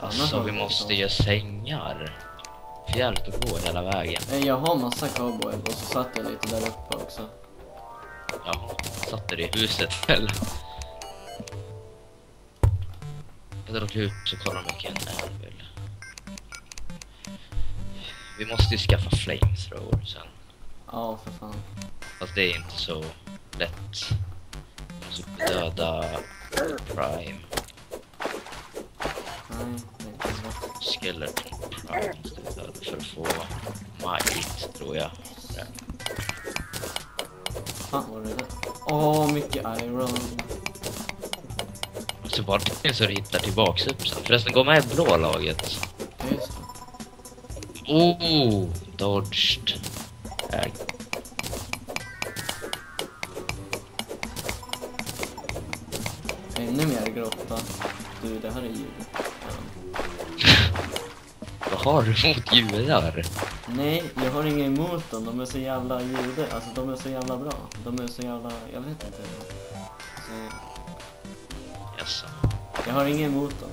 Alltså vi måste göra sängar. För jävligt att gå hela vägen. Jag har massa cowboy och så satt jag lite där uppe också. Jaha, satt du i huset eller? Jag drar huset och kollar om jag vill. Vi måste ju skaffa flamethrower sen. Ja, för fan. Fast det är inte så lätt. Måste döda Prime. Nej, det är inte bra. Skeleton Prime för att få Might, tror jag. Där. Fan vad det är. Åh, mycket iron. Och så var det så du hittar tillbaks upp sen. Förresten, gå med i blå laget. Just det. Oh, dodged. Äg. Ännu mer grotta. Du, det här är ljud. Vad har du mot judar? Nej, jag har inget emot dem. De är så jävla ljude. Alltså de är så jävla bra. De är så jävla... Jag vet inte. Så, Jaså? jag har inget emot dem.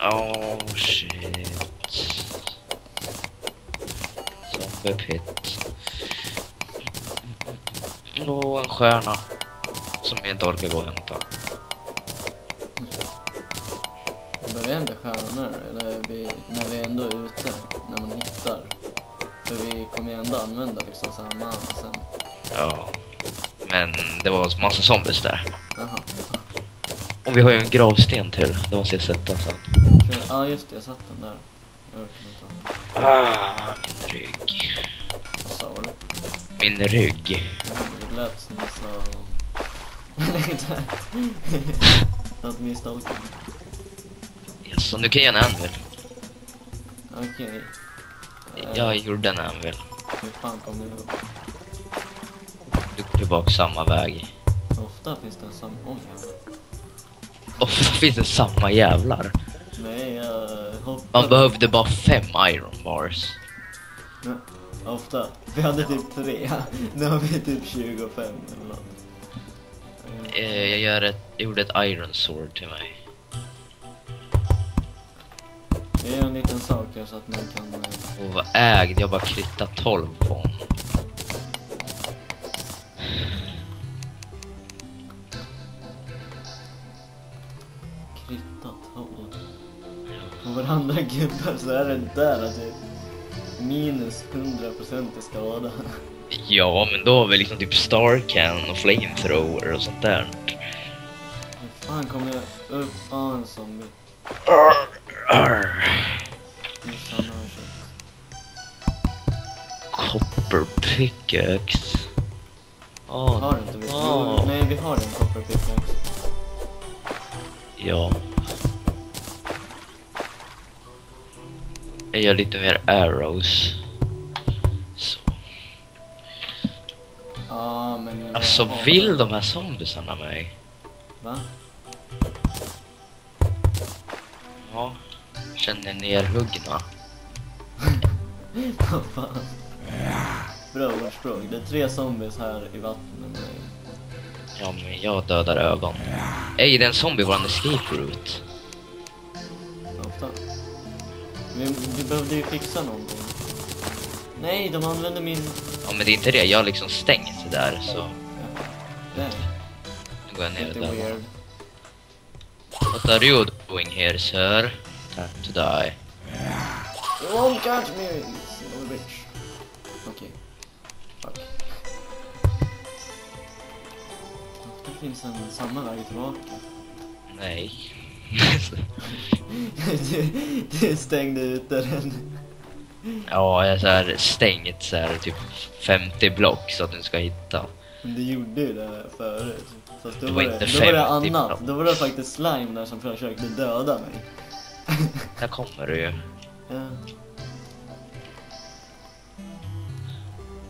Oh shit. Pit. Åh, en stjärna. Som jag inte orkar gå och hämta. Börjar vi ändå stjärnor eller vi, när vi ändå är ute, när man hittar? För vi kommer ju ändå använda liksom samma sen. Ja. Men det var massa zombies där. Jaha. Och vi har ju en gravsten till. Det måste jag sätta sen. Ja just det, jag satt den där. Jag orkar inte. Ah, Min rygg. Det lät som jag sa... Lägg där. Något misstag. Så nu kan jag göra en anvil. Okej. Eh, Jag gjorde en anvil. Hur fan kom du ihåg? Du går tillbaka samma väg. Ofta finns det en sam... Oj. Ofta finns det samma jävlar. Nej, jag hoppade. Man behövde bara fem iron bars. Nej, Ofta. Vi hade typ tre. Nu har vi typ 25 eller något. Eh, jag, gör ett, jag gjorde ett iron sword till mig. Det är en liten sak här så att man kan... eh, Och var ägd, jag bara krittat 12 på honom. Krittat håll. På varandra gubbar så är det där är minus 100% i skada. Ja, men då har vi liksom typ Starcan och Flamethrower och sånt där. Hur fan kommer jag upp? Ja, en zombie. Arr. Nörset. Copper pickaxe. Åh, Har inte vi? Jo, nej, vi har en copper pickaxe. Ja. Gör lite mer arrows. Så. Ja, men... jag Alltså har- vill de här zombiesarna mig? Va? Ja. Känner nerhuggna. Vad fan? Bra ordspråk. Det är tre zombies här i vattnet. Ja, men jag dödar ögon. Ey, det är en zombie på våran escape route. Vi, vi behövde ju fixa någonting. Nej, de använde min... Ja, men det är inte det. Jag har liksom stängt där, så Ja. Nej, nu går jag ner där. weird. What are you doing here, sir? Time to die. You won't catch me, you bitch. Okej. Fuck. Det finns en samma väg tillbaka. Nej. Du, du stängde ute den. ja, jag är så här stängt så här typ 50 block så att du ska hitta. Men du gjorde ju det förut. Så att då Det var var det, då var det 50 annat. bra. Då var det faktiskt slime där som försökte döda mig. Där kommer du ju. Ja.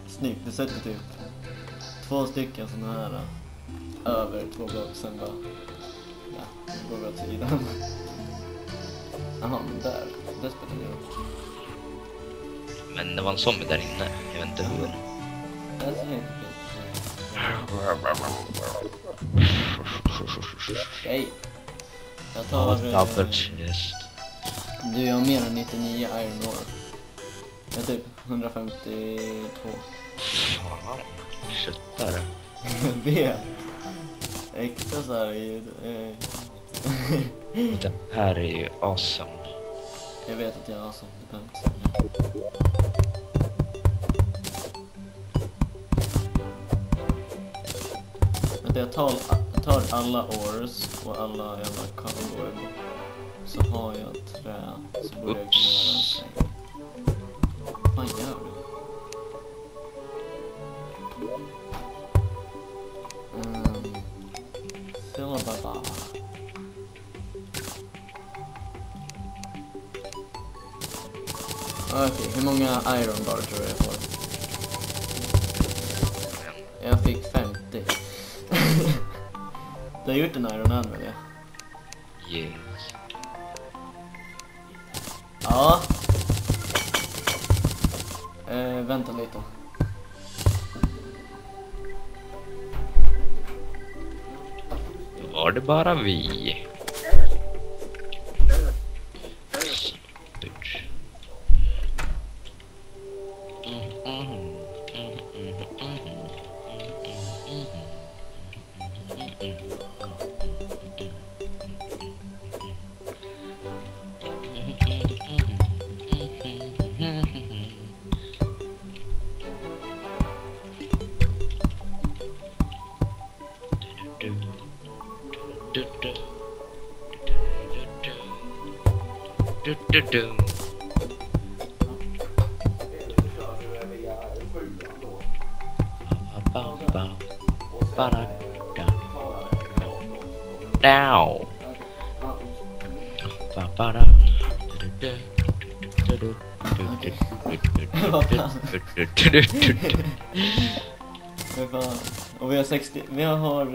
Snyggt, du sätter typ två stycken såna här äh, över två block, sen bara... Ja, nu går vi åt sidan. Jaha, där. Det spelar ingen roll. Men det var en zombie där inne. Jag vet inte hur. Det ser inte ut. Okej. Jag tar... Double eh, chest. Du, jag har mer än 99 iron ore. Jag är typ 152. Fan. Köttare. B. Extra såhär ljud. Eh, Det här är ju awesome. jag vet att jag har sånt behövt. Vänta, jag tar, jag tar alla ores och alla jävla cardboard. Så har jag trä. Så borde jag kunna göra en säng. Vad fan gör du? Silverbaba. Okej, hur många iron bar tror du jag får? Jag fick 50. du har gjort en iron hand väl ja? Var det bara vi. Now. Men fan. Och vi har 60, vi har...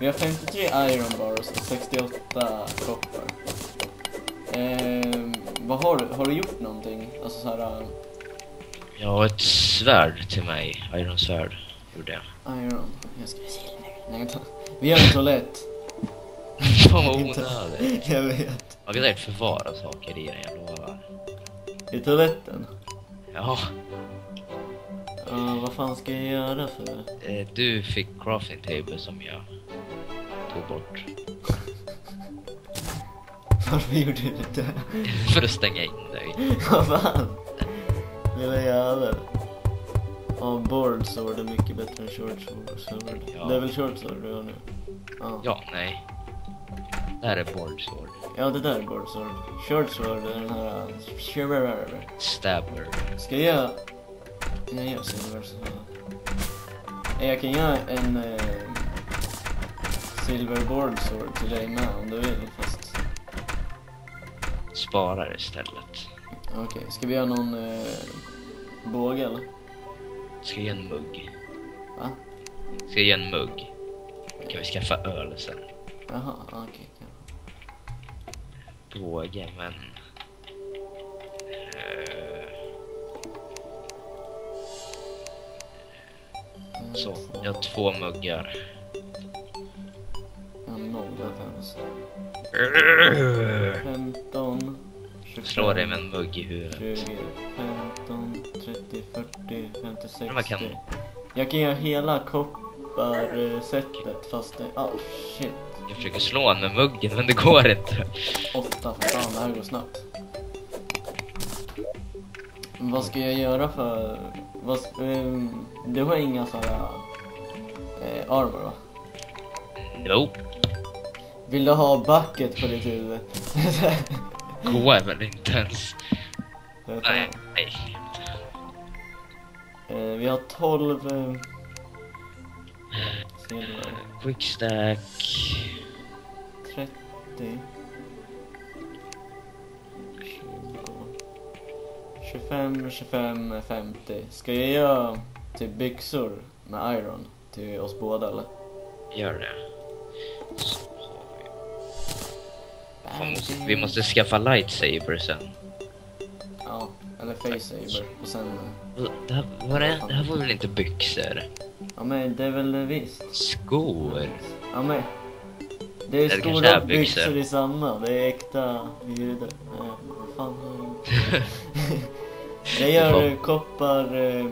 Vi har 53 iron bars och 68 koppar. Eh, vad har du? Har du gjort någonting? Alltså såhär... Uh, Ja, ett svärd till mig. Ironsvärd gjorde jag. iron. Jag ska silver. Nej, vänta. Vi har en toalett. Fan vad onödigt. jag vet. Man kan säkert förvara saker i den, jag lovar. I toaletten? Ja, Ja, vad fan ska jag göra för? eh, du fick crafting table som jag tog bort. Varför gjorde du det? För att stänga in dig. Vad fan? Lilla jävel. Ja, board sword är mycket bättre än short sword. sword. Ja. Det är väl short sword du har nu? Ja. Ja, nej. Det här är board sword. Ja, det där är board sword. Short sword är den här... Stabber. Ska jag... Jag gör silver så... Jag kan göra en... Eh, silver board sword till dig med om du vill, fast... Sparar istället. Okej, ska vi göra någon eh, båge eller? Ska jag ge en mugg? Va? Ska jag ge en mugg? Kan vi skaffa öl sen? Jaha, okej. Okay, Båge, men... Så, jag har två muggar. Jag har noll där fanns. 15, 25, Slå dig med en mugg i huvudet. 20, 15, 30, 40, 50, 60. Man kan- Jag kan göra hela kopparsättet fast det... Ah, shit. Jag försöker slå honom med muggen, men det går inte. Åtta, fan det här går snabbt. Vad ska jag göra för... Ehm, du har inga sådana... Eh, armor va? Nope. Vill du ha bucket på ditt huvud? Går väl inte ens. Nej, nej. Eh, vi har 12... Eh, silver. Quickstack. 30. 25, 25, 50. Ska jag göra typ byxor med iron till oss båda eller? Gör det. Vi. Måste, vi måste skaffa lightsaber sen. Eller face saber. Och sen... Det här, var det, det här var väl inte byxor? Ja men det är väl visst. Skor? Ja men. Det är Eller kanske stora är byxor. byxor i samma. Det är äkta judar. Nej, vad fan. Jag gör koppar eh,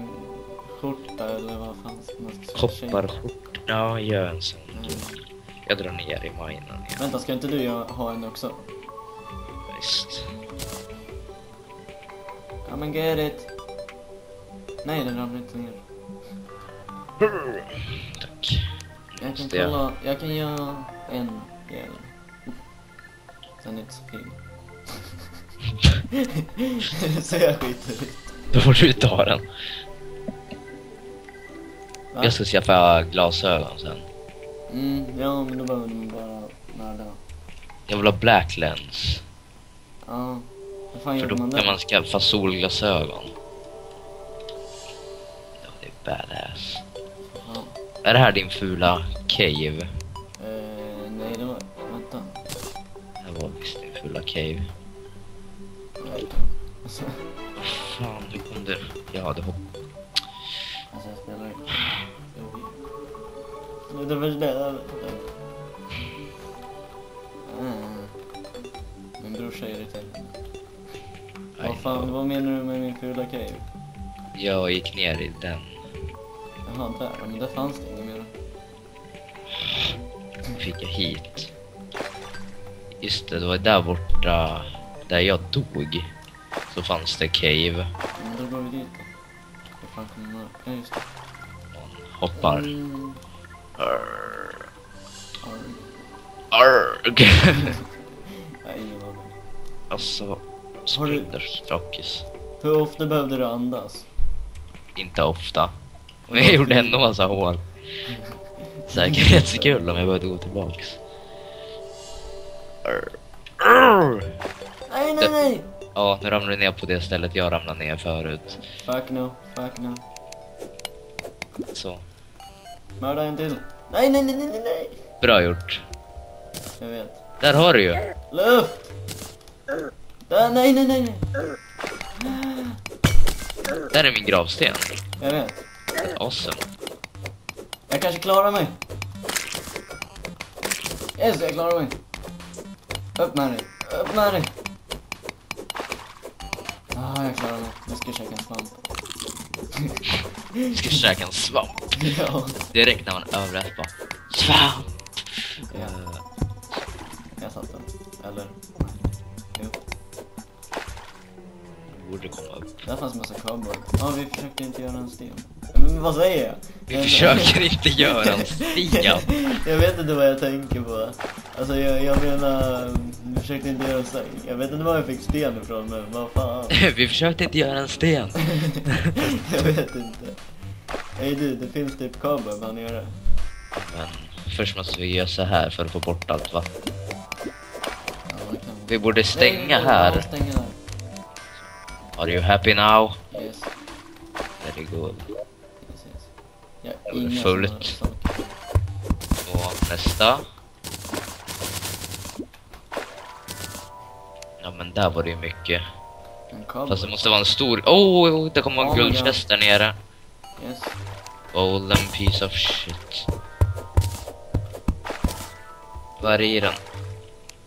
skjorta eller vad fan ska man ska säga. Kopparskjorta? Ja, gör en sån. Mm. Jag drar ner i minen igen. Vänta, ska inte du ha en också? Visst. Ja men get it. Nej, den ramlar inte ner. Tack. Jag kan det. kolla, jag kan göra en hjälm. Sen ett film. Så jag skiter i. Då får du ta den. Va? Jag ska skaffa glasögon sen. Mm, ja men då behöver man bara mörda. Jag vill ha black lens. Ja. Hur fan För då man kan det? man skaffa solglasögon. Ja, det är badass. Ja. Är det här din fula cave? Eh, nej, det var... Vänta. Det här var visst din fula cave. Alltså, Fan, du kunde... Ja, det hopp... alltså jag spelar inte. Det var det. Mm. Min brorsa irriterar mig. Vad fan, vad menar du med min fula cave? Jag gick ner i den. Jaha, där. Men där fanns det inget mer. Fick jag hit. Just det, det var där borta där jag dog. Så fanns det cave. Men då går vi dit då. Vad fan kommer man... Ja, just det. Man hoppar. Mm. Arr. Ingen aning. alltså, Har du-. Hur ofta behövde du andas? Inte ofta. Men jag gjorde ändå massa hål. Säkerhetsskull om jag behövde gå tillbaks. Arr. Arr. Nej, nej, nej! Ja, nu ramlar du ner på det stället jag ramlade ner förut. Fuck no, fuck no. Så, Mörda en till. Nej, nej, nej, nej, nej, nej! bra gjort. Jag vet. Där har du ju. Luft! Där, nej, nej, nej, nej. Där är min gravsten. Jag vet. Awesome. Jag kanske klarar mig. Yes, jag klarar mig. Upp med dig. Upp med dig. Ah, jag klarar mig. Jag ska käka en svamp. Jag ska käka en svamp. ja. Direkt när man överrätt bara. Svamp! ja. Eh, Jag satt den. Eller? Jo. borde komma upp. Där fanns en massa cowboy. Ja, vi försökte inte göra en sten. Men vad säger jag? Vi försöker inte göra en sten. jag vet inte vad jag tänker på. Alltså jag, jag menar, försökte inte göra en säng. Jag vet inte var jag fick sten ifrån men vad fan. Vi försökte inte göra en sten. jag vet inte. Hej du, det finns typ cowboy här nere. Men först måste vi göra så här för att få bort allt vatten. Ja, det vara. Vi borde stänga Nej, här. ja, Stänga här. Are you happy now? Yes, Very good. yes, yes. Ja, Det var inga fullt. Och nästa. Ja men där var det ju mycket. Fast det måste vara en stor... Oh, det kommer en Oh guldkäst där nere. Yes. Golden piece of shit. Vad är det i den?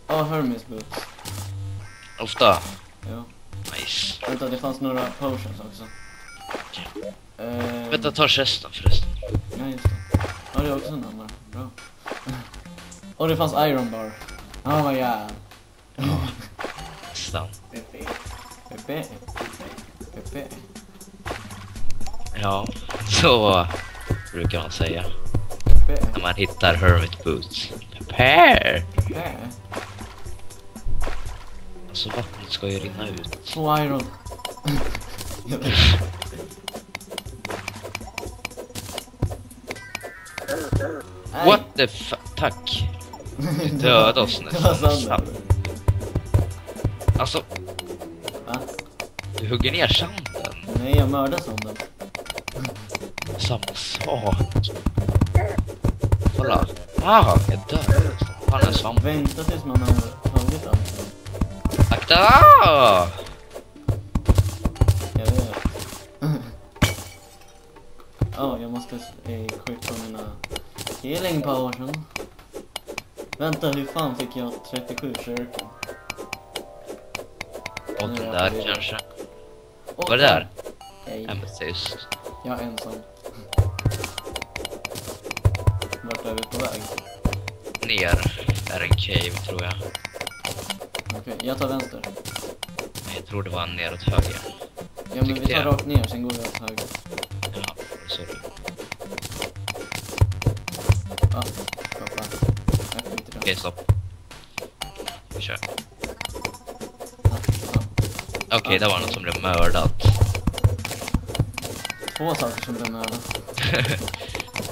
Ja, Hermes boots. Ofta? Ja. Nice. Vänta, det fanns några potions också. Eh, Vänta, ta chesten förresten. Ja, just det. Ja, det är också en hammare. Bra. Och det fanns Iron Bar. Oh my god. Nästan. Pepe. Pepe. Pepe. Ja, så brukar man säga. Pepe. När man hittar Hermit Boots. Prepare! Pepe. Alltså vattnet ska ju rinna ut. Iron. Nej. What the f... Tack. Du dödade oss nästan. Alltså... Va? Du hugger ner sanden. Nej, jag mördar sanden. Samma sak. Kolla. Ah, jag dör. Fan, en svamp. Vänta tills man har huggit sanden. Akta! Jag vet. Ja, oh, jag måste eh, skjuta mina healing powersen. Vänta, hur fan fick jag 37 kyrkan? Och är jag där väg. kanske. Åh, Var det där? Nej, Amethyst. jag har en sån. Vart är vi på väg? Ner är en cave tror jag. Okej, jag tar vänster. Jag tror det var neråt höger. Ja, men vi tar jag. rakt ner, sen går vi åt höger. Sorry. Ja. Jag skiter i det. Okej, stopp. Vi kör. Okej, det var någon som blev mördad. Två saker som blev mördade.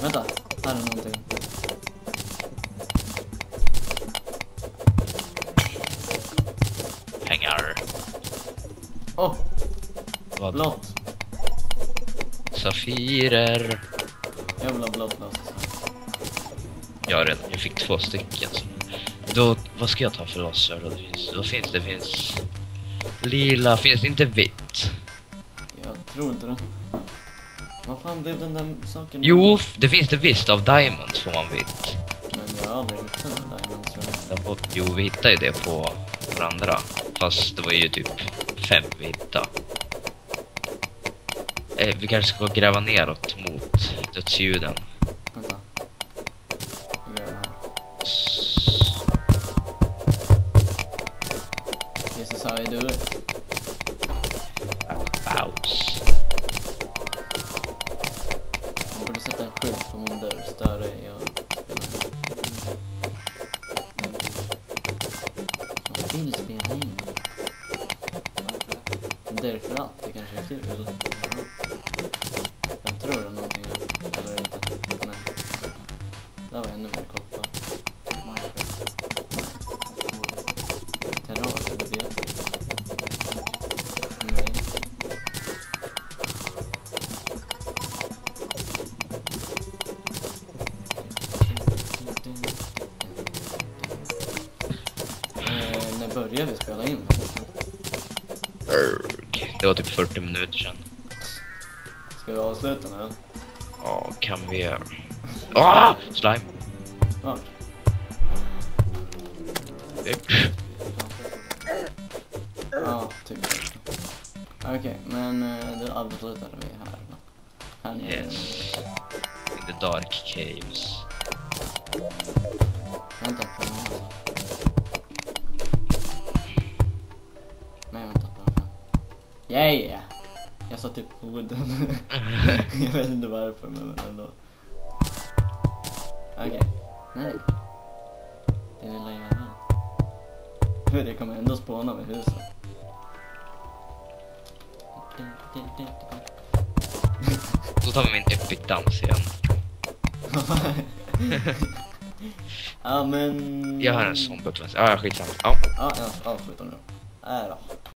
Vänta, här är någonting. Pengar. Åh, oh, Vad? blått. Safirer. Jag vill ha blått blått. Jag har redan, jag fick två stycken. Då, vad ska jag ta för laser då? Det finns? Det finns lila, finns inte vitt? Jag tror inte det. Vad fan blev den där saken? Jo, det finns det visst. Av diamonds får man vitt. Men jag har aldrig hittat där diamonds jag. Jo, vi hittade ju det på den andra. Fast det var ju typ fem vi hittade. Eh, vi kanske ska gräva neråt mot dödsljuden. Börjar vi spela in? Det var typ 40 minuter sedan. Ska vi avsluta nu? Ja, kan vi göra. Ah! Slime! Vart? Ja, typ. Okej, men eh, då avslutar vi här. Här nere. Yes. In the dark caves. Yeah! Jag sa typ wooden. jag vet inte varför, men ändå. Okej. Nej. Din lilla jävel. Hur det kommer ändå spåna med huset. Då tar vi min epic dans igen. ja men... Jag har en sån button. Ja, skitsamma. Ja. Ja, jag avslutar nu. Äh då.